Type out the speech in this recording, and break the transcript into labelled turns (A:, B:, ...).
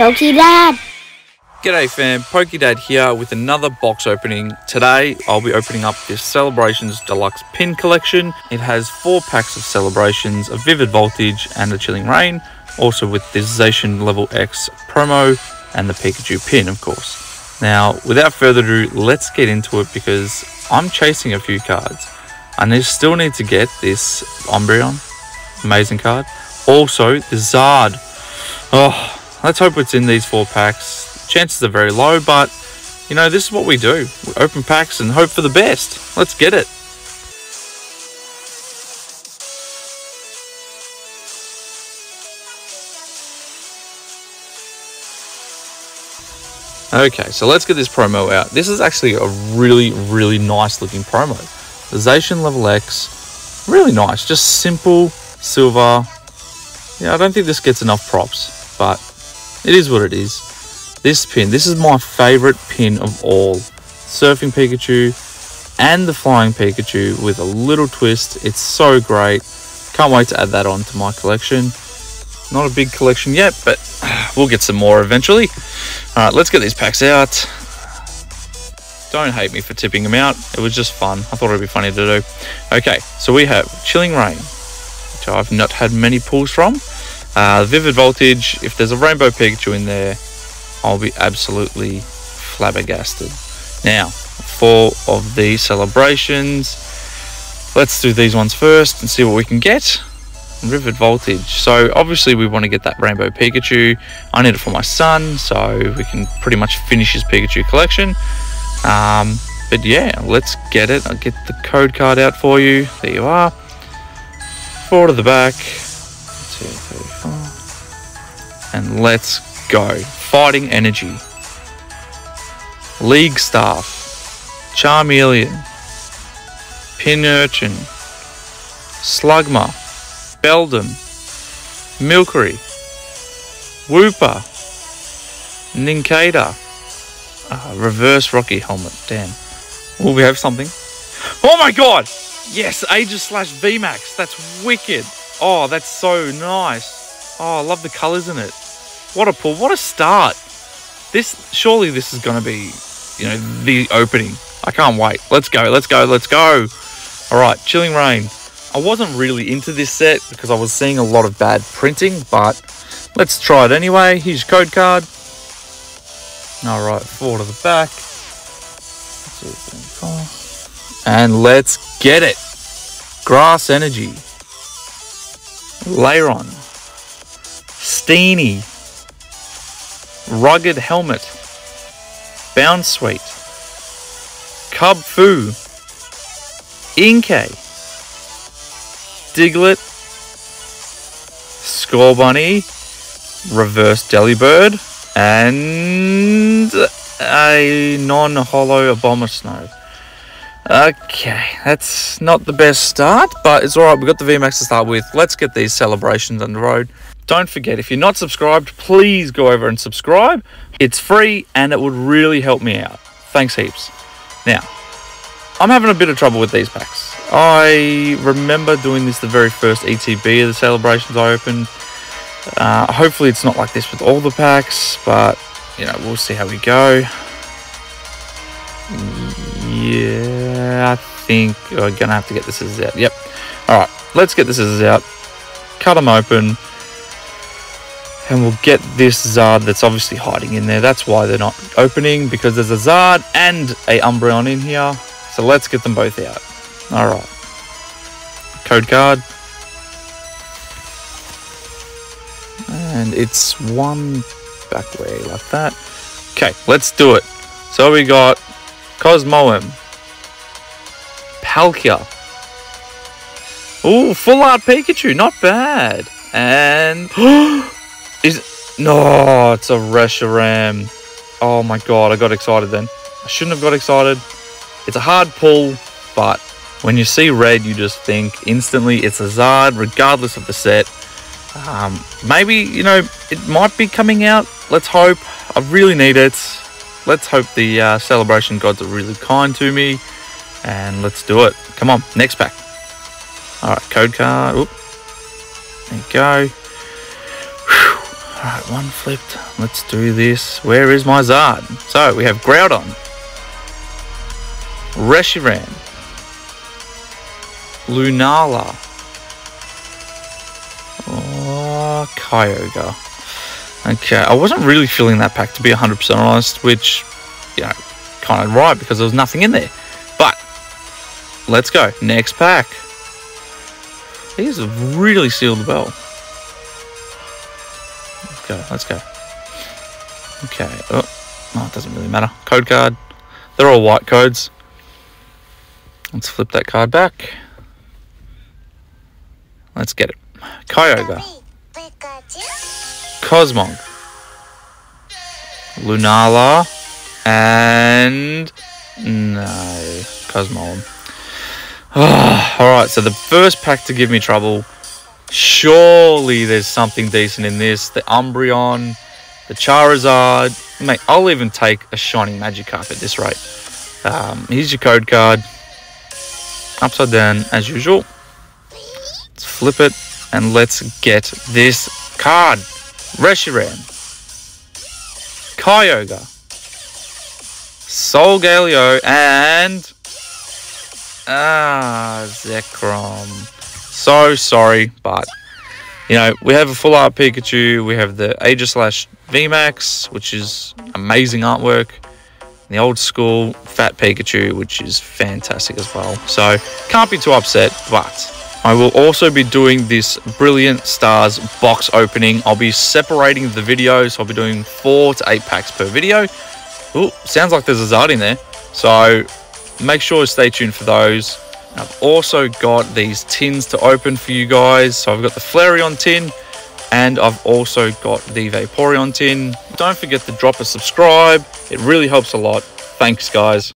A: Pokey Dad.
B: G'day fam, PokeDad here with another box opening. Today I'll be opening up this Celebrations Deluxe Pin Collection. It has four packs of Celebrations, a Vivid Voltage and a Chilling Reign, also with the Zacian Level X promo and the Pikachu pin of course. Now without further ado, let's get into it because I'm chasing a few cards. And I still need to get this Umbreon, amazing card. Also the Zard. Oh, let's hope it's in these four packs chances are very low, but you know, this is what we do. We open packs and hope for the best. Let's get it. Okay, so let's get this promo out. This is actually a really, really nice looking promo. The Zacian Level X, really nice. Just simple, silver. Yeah, I don't think this gets enough props, but it is what it is. This pin, this is my favorite pin of all. Surfing Pikachu and the Flying Pikachu with a little twist. It's so great. Can't wait to add that on to my collection. Not a big collection yet, but we'll get some more eventually. All right, let's get these packs out. Don't hate me for tipping them out. It was just fun. I thought it'd be funny to do. Okay, so we have Chilling Reign, which I've not had many pulls from. Uh, Vivid Voltage, if there's a Rainbow Pikachu in there, I'll be absolutely flabbergasted. Now, four of the celebrations. Let's do these ones first and see what we can get. Vivid Voltage. So obviously we want to get that Rainbow Pikachu. I need it for my son, so we can pretty much finish his Pikachu collection. Um, but yeah, let's get it. I'll get the code card out for you. There you are. Four to the back. And let's go. Fighting Energy, League Staff, Charmeleon, Pincurchin, Slugma, Beldum, Milcery, Wooper, Nincada, uh, Reverse Rocky Helmet, damn. Will we have something? Oh my god! Yes, Aegislash VMAX, that's wicked. Oh, that's so nice. Oh, I love the colours in it. What a pull! What a start! This surely this is going to be, you know, the opening. I can't wait. Let's go. Let's go. Let's go. All right, Chilling Reign. I wasn't really into this set because I was seeing a lot of bad printing, but let's try it anyway. Here's your code card. All right, four to the back. And let's get it. Grass Energy. Lairon. Steenee. Rugged Helmet, Bounce Bound Sweet, Kubfu, Inkay, Diglett, Scorbunny, Reverse Delibird, and a non-holo Abomasnow. Okay, that's not the best start, but it's alright. We've got the VMAX to start with. Let's get these celebrations on the road. Don't forget, if you're not subscribed, please go over and subscribe. It's free and it would really help me out. Thanks heaps. Now, I'm having a bit of trouble with these packs. I remember doing this the very first ETB of the celebrations I opened. Uh, hopefully it's not like this with all the packs, but you know, we'll see how we go. Yeah, I think we're gonna have to get this as out. Yep. All right, let's get this as out. Cut them open and we'll get this Zard that's obviously hiding in there. That's why they're not opening, because there's a Zard and a Umbreon in here. So let's get them both out. Alright. Code card. And it's one back way like that. Okay, let's do it. So we got Cosmoem. Palkia. Ooh, full art Pikachu, not bad. And no, it's a Reshiram. Oh my god, I got excited then. I shouldn't have got excited. It's a hard pull, but when you see red, you just think instantly it's a Zard, regardless of the set. Um, maybe, you know, it might be coming out. Let's hope. I really need it. Let's hope the uh, celebration gods are really kind to me. And let's do it. Come on, next pack. Alright, code card. Oop. There you go. Alright, one flipped. Let's do this. Where is my Zard? So we have Groudon. Reshiram. Lunala. Oh, Kyogre. Okay, I wasn't really feeling that pack to be 100% honest, which, you know, kind of right because there was nothing in there. But, let's go. Next pack. These have really sealed the bell. Let's go, let's go. Okay, oh, oh, it doesn't really matter. Code card. They're all white codes. Let's flip that card back. Let's get it. Kyogre. Cosmog. Lunala. And... No. Cosmog. Alright, so the first pack to give me trouble. Surely there's something decent in this. The Umbreon. The Charizard. Mate, I'll even take a shiny Magikarp at this rate. Um, here's your code card. Upside down as usual. Let's flip it and let's get this card. Reshiram. Kyogre. Solgaleo and ah Zekrom. So sorry, but you know, we have a full art Pikachu, we have the Aegislash VMAX, which is amazing artwork. The old school Fat Pikachu, which is fantastic as well. So can't be too upset, but I will also be doing this Brilliant Stars box opening. I'll be separating the videos. I'll be doing four to eight packs per video. Oh, sounds like there's a Zard in there. So make sure to stay tuned for those. I've also got these tins to open for you guys. So I've got the Flareon tin and I've also got the Vaporeon tin. Don't forget to drop a subscribe. It really helps a lot. Thanks, guys.